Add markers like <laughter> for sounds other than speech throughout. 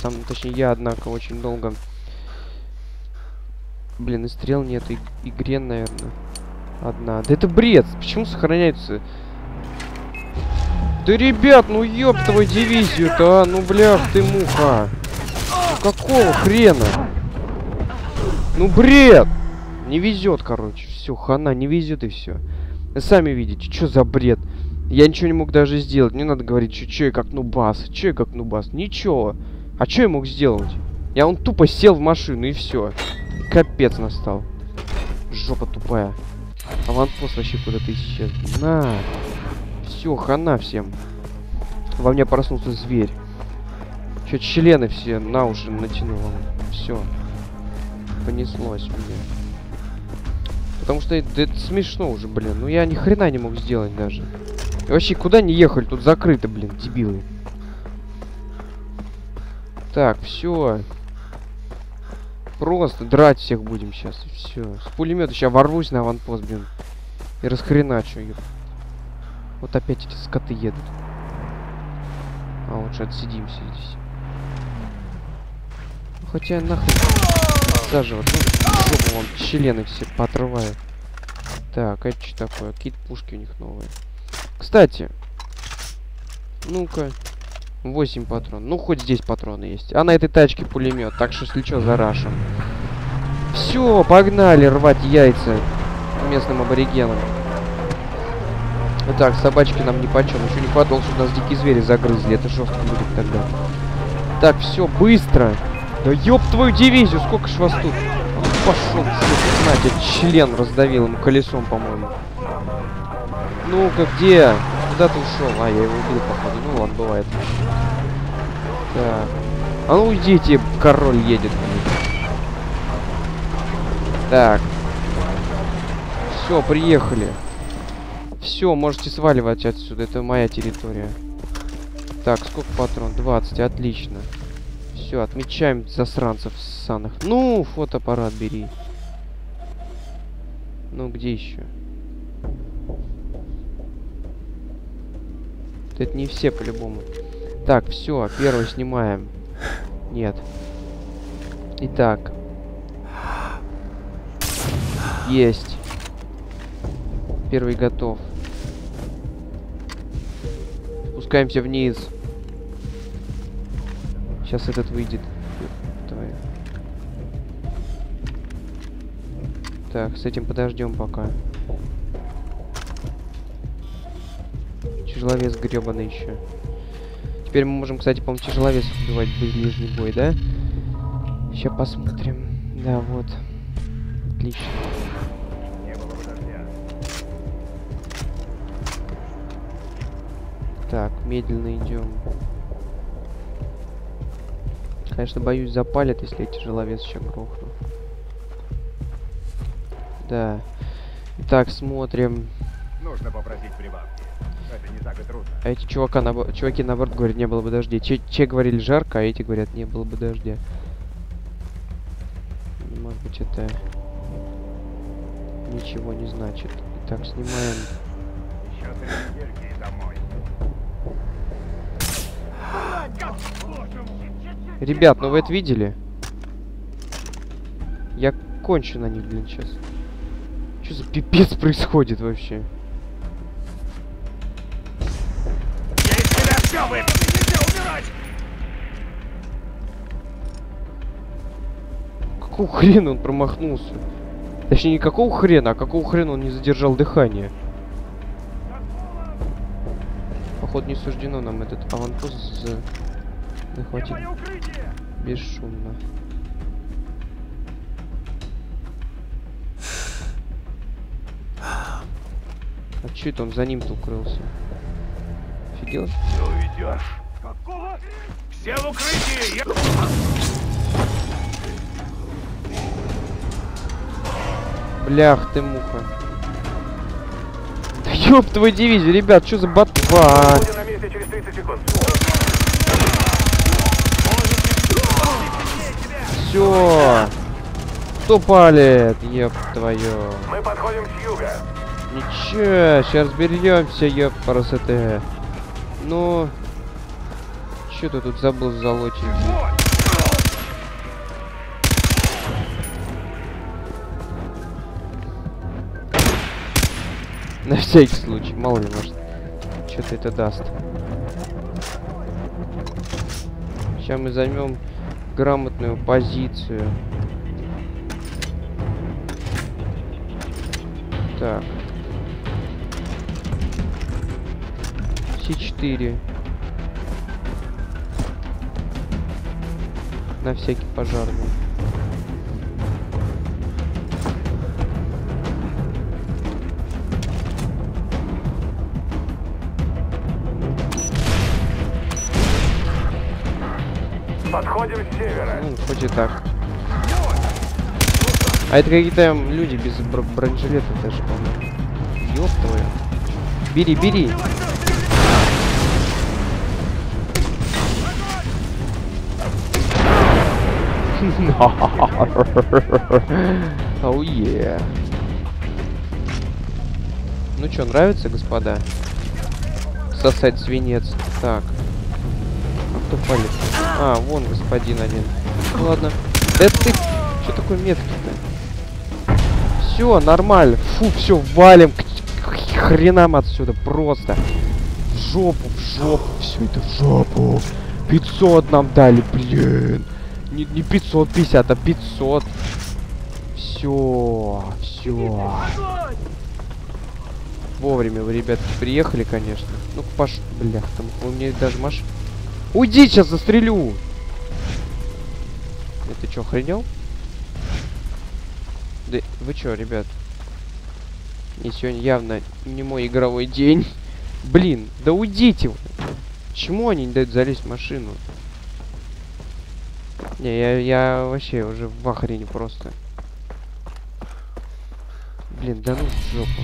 сам, точнее я, однако, очень долго. Блин, и стрел нет, и игре, наверное. Одна. Да это бред! Почему сохраняется? Да, ребят, ну ёб твою дивизию-то, а! Ну, блях, ты муха! Ну, какого хрена? Ну, бред! Не везет, короче. Все, хана, не везет и все. Сами видите, что за бред. Я ничего не мог даже сделать. Не надо говорить, что, что я как нубас. Я как нубас? Ничего. А что я мог сделать? Я он тупо сел в машину и все. Капец настал. Жопа тупая. Аванпост вообще куда-то исчез. На. Все, хана всем. Во мне проснулся зверь. Че, члены все на уши натянуло. Все. Понеслось мне. Потому что это, это смешно уже, блин. Ну я ни хрена не мог сделать даже. И вообще, куда не ехали? Тут закрыто, блин, дебилы. Так, все. Просто драть всех будем сейчас. Все. С пулемета сейчас ворвусь на аванпост, блин. И расхреначу ее. Вот опять эти скоты едут. А лучше отсидимся здесь. Ну, хотя нахрен заживо. Ну, жопу вон члены все поотрываю. Так, это что такое? Какие-то пушки у них новые. Кстати. Ну-ка. 8 патрон. Ну, хоть здесь патроны есть. А на этой тачке пулемет. Так что, если что, зарашим. Все, погнали рвать яйца местным аборигенам. Итак, собачки нам ни почем. Еще не хватало, чтобы нас дикие звери загрызли. Это жестко будет тогда. Так, все, быстро. Да ёб твою дивизию, сколько ж вас тут? Пошел, знаете, член раздавил ему колесом, по-моему. Ну-ка, где? Куда ты ушел? А, я его убил, походу. Ну ладно, бывает. Так. А ну уйдите, король едет. Так. Все, приехали. Все, можете сваливать отсюда. Это моя территория. Так, сколько патрон? 20, отлично. Все, отмечаем засранцев ссаных. Ну, фотоаппарат бери. Ну, где еще? Это не все по-любому. Так, все, первый снимаем. Нет. Итак. Есть. Первый готов. Спускаемся вниз. Сейчас этот выйдет. Давай. Так, с этим подождем пока. Тяжеловес гребаный еще. Теперь мы можем, кстати, по-моему, тяжеловес убивать в ближний бой, да? Сейчас посмотрим. Да, вот. Отлично. Так, медленно идем. Конечно, боюсь, запалит, если я тяжеловес еще грохну. Да. Итак, смотрим. Нужно попросить прибавки. А эти чувака, на... чуваки наоборот говорят, не было бы дождя. Че, че говорили жарко, а эти говорят, не было бы дождя. Может быть, это ничего не значит. Итак, снимаем. Еще три недельки и домой. Ребят, ну вы это видели? Я кончу на них, блин, сейчас. Что за пипец происходит вообще? Какого <laughs> хрена он промахнулся? Точнее, не какого хрена, а какого хрена он не задержал дыхание? Походу не суждено нам этот аванпост за... захватить укрытие! бесшумно. А че это он за ним-то укрылся? Офигел? Все уйдешь. Какого? Все в укрытии! Я... Блях ты муха. Да ёб твою дивизию, ребят, что за ботва? Буду на месте через 30 секунд. Все. Кто палит? Ёб твою. Мы подходим с юга. Ничего, сейчас разберемся, ёб парасете. Ну, что ты тут забыл залочить? На всякий случай, мало ли, может, что-то это даст. Сейчас мы займем грамотную позицию. Так. С4. На всякий пожарный. Подходим с севера. Ну, хоть и так. А это какие-то люди без бр бронежилетов даже, по-моему. Ёб твою. Бери, бери. <laughs> Оу е. Ну чё, нравится, господа? Сосать свинец. Так. Кто палит? А, вон господин один. Ладно. Это ты... Что такой меткий-то? Все, нормально. Фу, все, валим к, к хренам отсюда. Просто. В жопу, в жопу. Все это в жопу. 500 нам дали, блин. Не, не 550, а 500. Все, все. Вовремя вы, ребятки, приехали, конечно. Ну, пош... Блях, там у меня даже маш... Уйди, сейчас застрелю! Это что, охренел? Да вы чё, ребят? Не сегодня явно не мой игровой день. Блин, да уйдите вы. Почему они не дают залезть в машину? Не, я, я вообще уже в охрени просто. Блин, да ну в жопу.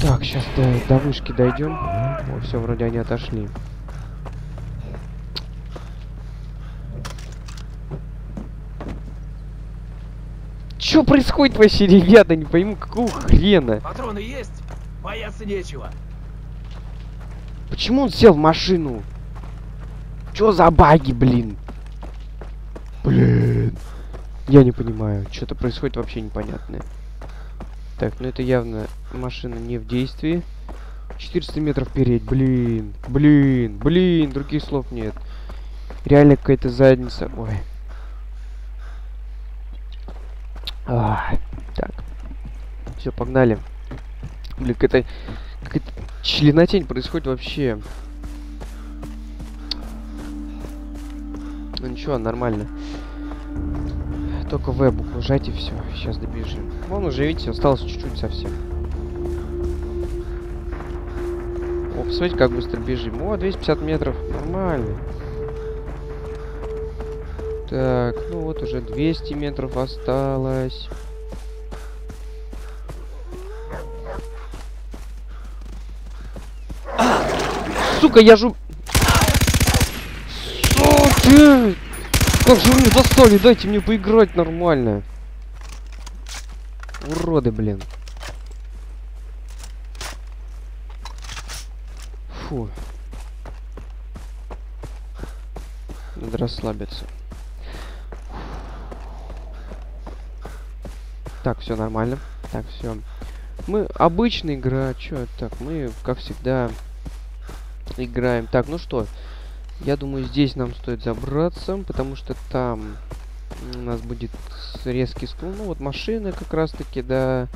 Так, сейчас до, до вышки дойдем. О, все, вроде они отошли. Что происходит вообще, ребята? Не пойму, какого хрена? Патроны есть? Бояться нечего. Почему он сел в машину? Чё за баги, блин? Блин. Я не понимаю. Что-то происходит вообще непонятное. Так, ну это явно машина не в действии. 400 метров переть, блин. Блин, блин, других слов нет. Реально какая-то задница. Ой. А, так. Все, погнали. Блин, какая-то какая-то членотень происходит вообще. Ну ничего, нормально. Только В букву жать и все. Сейчас добежим. Вон уже, видите, осталось чуть-чуть совсем. О, посмотрите, как быстро бежим. О, 250 метров. Нормально. Так, ну вот уже 200 метров осталось. Сука, я жу... Сука! Как же меня достали? Дайте мне поиграть нормально. Уроды, блин. Фу. Надо расслабиться. Так, все нормально. Так, все. Мы обычная игра. Чё, так, мы, как всегда, играем. Так, ну что, я думаю, здесь нам стоит забраться, потому что там у нас будет резкий склон. Ну, вот машины как раз-таки, да.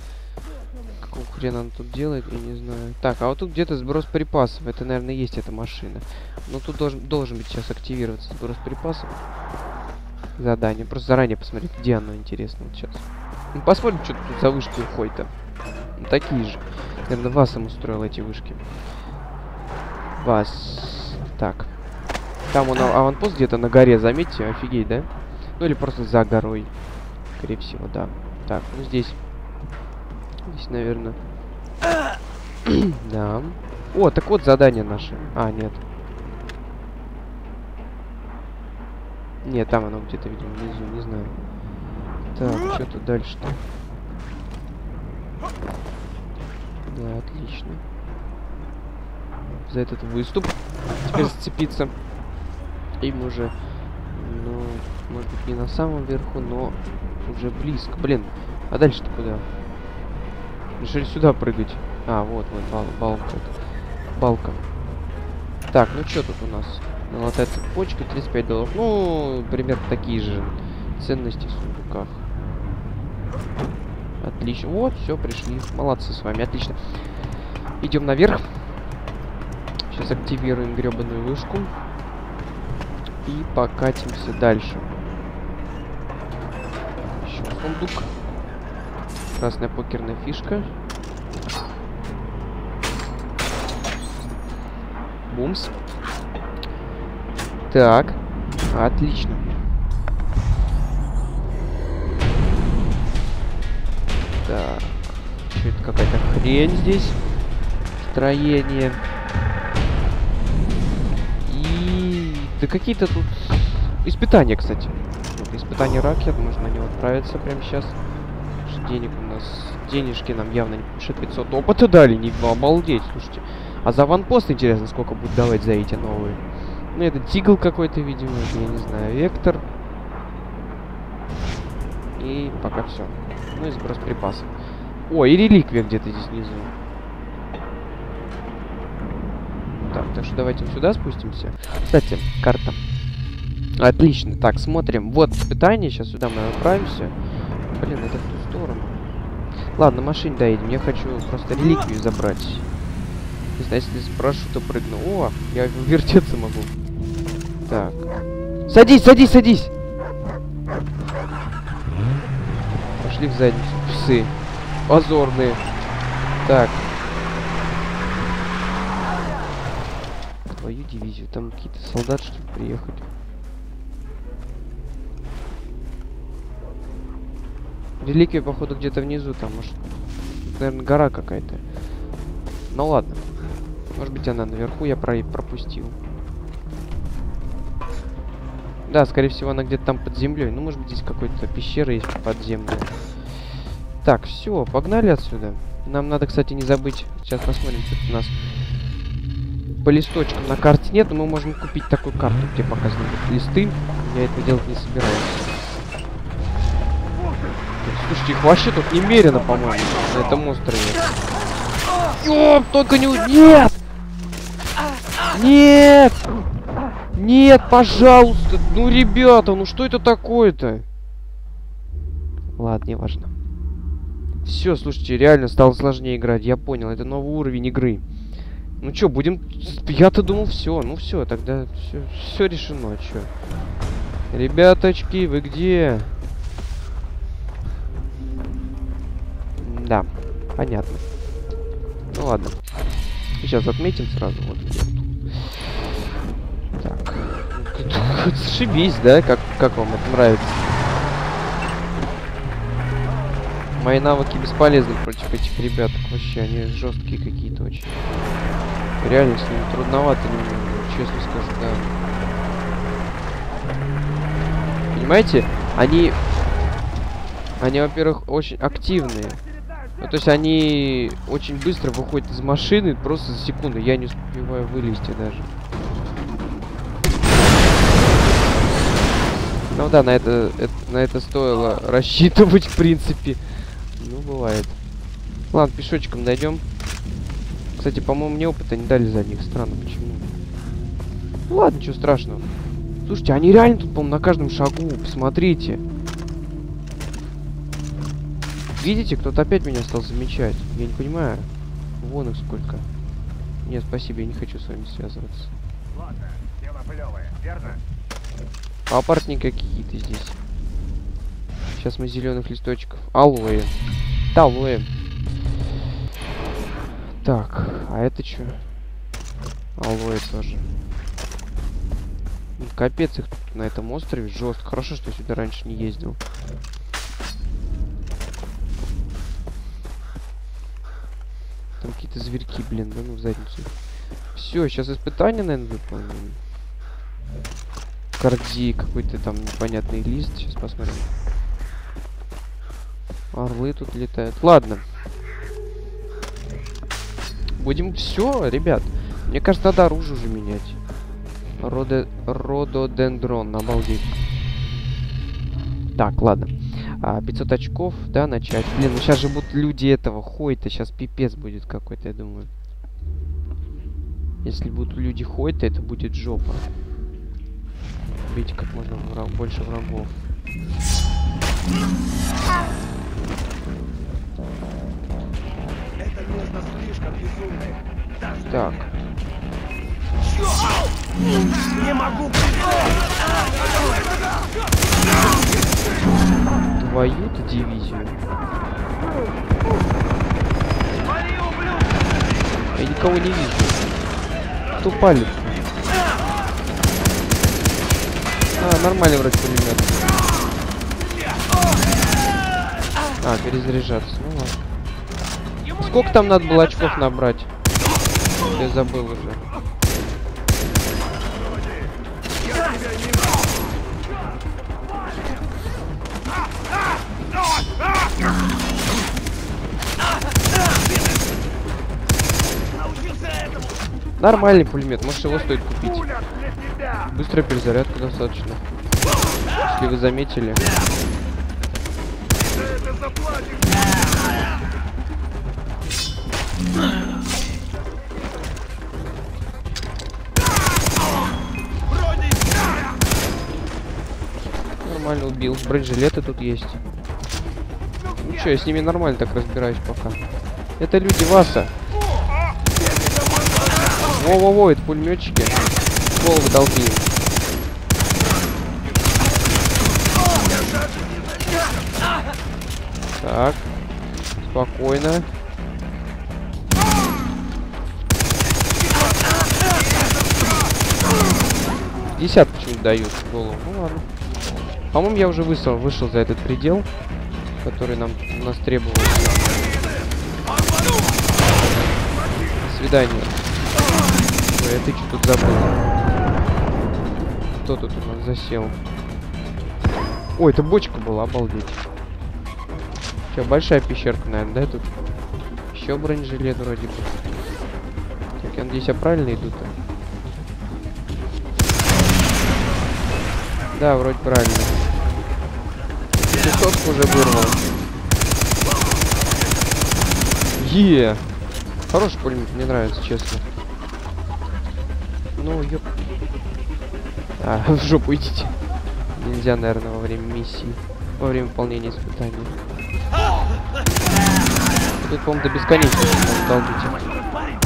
Какого хрена она тут делает, я не знаю. Так, а вот тут где-то сброс припасов. Это, наверное, есть эта машина. Но тут должен, должен быть сейчас активироваться сброс припасов. Задание. Просто заранее посмотреть, где оно, интересно, вот сейчас. Ну, посмотрим, что тут за вышки уходит-то. Ну, такие же. Наверное, вас им устроил эти вышки. Вас. Так. Там он а- аванпост где-то на горе, заметьте, офигеть, да? Ну или просто за горой. Скорее всего, да. Так, ну здесь. Здесь, наверное. <coughs> да. О, так вот задание наше. А, нет. Нет, там оно где-то, видимо, внизу, не знаю. Так, что тут дальше-то? Да, отлично. За этот выступ теперь зацепиться. И мы уже, ну, может быть, не на самом верху, но уже близко. Блин, а дальше-то куда? Решили сюда прыгать. А, вот, вот, бал, балка. Балка. Так, ну что тут у нас? Золотая цепочка, 35 долларов. Ну, примерно такие же ценности в сундуках. Отлично. Вот, все, пришли. Молодцы с вами, отлично. Идем наверх. Сейчас активируем гребаную вышку. И покатимся дальше. Еще сундук. Красная покерная фишка. Бумс. Так. Отлично. Так. Что это какая-то хрень здесь? Строение. И... Да какие-то тут... Испытания, кстати. Вот, испытание ракет. Можно на него отправиться прямо сейчас. Денег у нас... Денежки нам явно не... 500 опыта дали. Не... Обалдеть, слушайте. А за ванпост интересно, сколько будет давать за эти новые. Ну, это тигл какой-то, видимо, я не знаю, вектор. И пока все. Ну и сброс припасов. О, и реликвия где-то здесь внизу. Так, так что давайте сюда спустимся. Кстати, карта. Отлично. Так, смотрим. Вот испытание. Сейчас сюда мы отправимся. Блин, это в ту сторону. Ладно, машине доедем. Я хочу просто реликвию забрать. Не знаю, если спрошу, то прыгну. О, я вертеться могу. Так. Садись, садись, садись! Пошли в задницу. Псы. Позорные. Так. Твою дивизию. Там какие-то солдаты, что ли, приехали. Реликвия, походу, где-то внизу. Там, может, наверное, гора какая-то. Ну ладно. Может быть, она наверху, я про пропустил. Да, скорее всего, она где-то там под землей. Ну, может быть, здесь какой-то пещера есть подземная. Так, все, погнали отсюда. Нам надо, кстати, не забыть. Сейчас посмотрим, что у нас по листочкам на карте нет, но мы можем купить такую карту, где показаны листы. Я это делать не собираюсь. Слушайте, их вообще тут немерено, по-моему, на этом острове. Ёп, только не... Нет! Нет! Нет, пожалуйста! Ну, ребята, ну что это такое-то? Ладно, не важно. Все, слушайте, реально стало сложнее играть. Я понял, это новый уровень игры. Ну что, будем... Я-то думал, все. Ну все, тогда все, решено. Че? Ребяточки, вы где? Да, понятно. Ну ладно. Сейчас отметим сразу. Вот где. Хоть сшибись, да? Как, как вам это нравится? Мои навыки бесполезны против этих ребяток. Вообще, они жесткие какие-то очень. Реально с ними трудновато немного, честно скажу, да. Понимаете? Они... Они, во-первых, очень активные. Ну, то есть они очень быстро выходят из машины, просто за секунду. Я не успеваю вылезти даже. Ну да, на это, это, на это стоило рассчитывать, в принципе. Ну, бывает. Ладно, пешочком дойдем. Кстати, по-моему, мне опыта не дали за них. Странно, почему. Ну ладно, ничего страшного. Слушайте, они реально тут, по-моему, на каждом шагу. Посмотрите. Видите, кто-то опять меня стал замечать. Я не понимаю. Вон их сколько. Нет, спасибо, я не хочу с вами связываться. Ладно, дело плевое, верно? Папоротни какие-то здесь. Сейчас мы зеленых листочков. Алоэ. Да, алоэ. Так, а это что? Алоэ тоже. Капец их тут на этом острове жестко. Хорошо, что я сюда раньше не ездил. Там какие-то зверьки, блин, да ну в задницу. Все, сейчас испытание, наверное, выполним. Карди какой-то там непонятный лист. Сейчас посмотрим. Орлы тут летают. Ладно. Будем все, ребят. Мне кажется, надо оружие уже менять. Родо... Рододендрон, обалдеть. Так, ладно. А, 500 очков, да, начать? Блин, ну сейчас же будут люди этого ходят, а сейчас пипец будет какой-то, я думаю. Если будут люди ходят, это будет жопа. Бить как можно враг, больше врагов. Это место слишком безумное. Даже Так, не могу твою-то дивизию. Я никого не вижу. Кто палит? А, нормальный вроде пулемет. А, перезаряжаться. Ну ладно. Сколько там надо было очков набрать? Я забыл уже. Нормальный пулемет, может его стоит купить. Быстрая перезарядка достаточно. Если вы заметили. Нормально убил. Бронежилеты тут есть. Ну чё, я с ними нормально так разбираюсь пока. Это люди Васа. Во-во-во, это пулеметчики. Головы долби. Так. Спокойно. Десят почему дают голову. Ну ладно. По-моему, я уже вышел, вышел за этот предел, который нам нас требовался. До свидания. Ой, а тут забыл? Кто тут у нас засел? Ой, это бочка была, обалдеть. Че, большая пещерка, наверное, да, тут? Еще бронежилет вроде бы. Так, я надеюсь, я правильно иду-то? Да, вроде правильно. Пятисотку уже вырвал. Е! Хороший пулемет, мне нравится, честно. Ну, ёп. А, <laughs> в жопу идите. Нельзя, наверное, во время миссии. Во время выполнения испытаний. Тут, по-моему, до бесконечности можно долбить.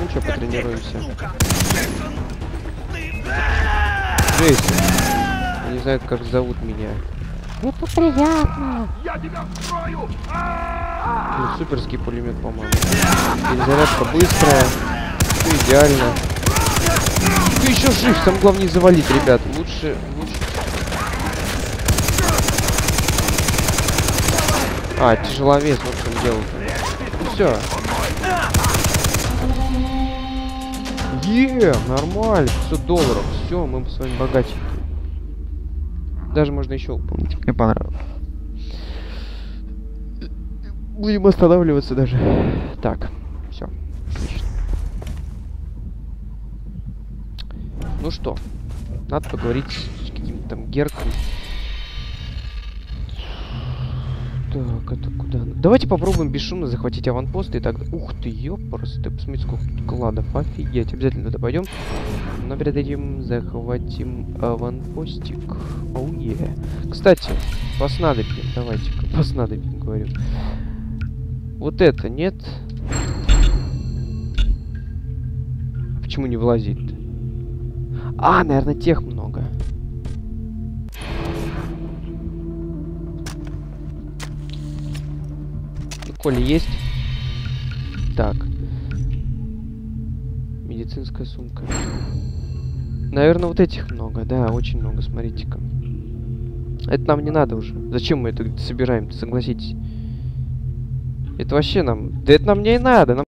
Ну что, потренируемся. Джейсон. Я не знаю, как зовут меня. Это приятно. я тебя вскрою. Ну, суперский пулемет, по-моему. Перезарядка быстрая. Все идеально. Ты еще жив, самое главное не завалить, ребят. Лучше, лучше. А, тяжеловес, вот в чем дело. Ну все. Е, нормально, 500 долларов. Все, мы с вами богатенькие. Даже можно еще выполнить. Мне понравилось. Будем останавливаться даже. Так, Ну что, надо поговорить с каким-то там Герком. Так, это куда? Давайте попробуем бесшумно захватить аванпост и тогда... Ух ты, ёпрст, ты посмотри, сколько тут кладов. Офигеть, обязательно туда пойдем. Но перед этим захватим аванпостик. Оу е. Кстати, по давайте-ка, по говорю. Вот это нет. Почему не влазит? А, наверное, тех много. Ну, Коли есть. Так. Медицинская сумка. Наверное, вот этих много. Да, очень много, смотрите-ка. Это нам не надо уже. Зачем мы это собираем, согласитесь? Это вообще нам... Да это нам не надо. Нам